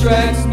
tracks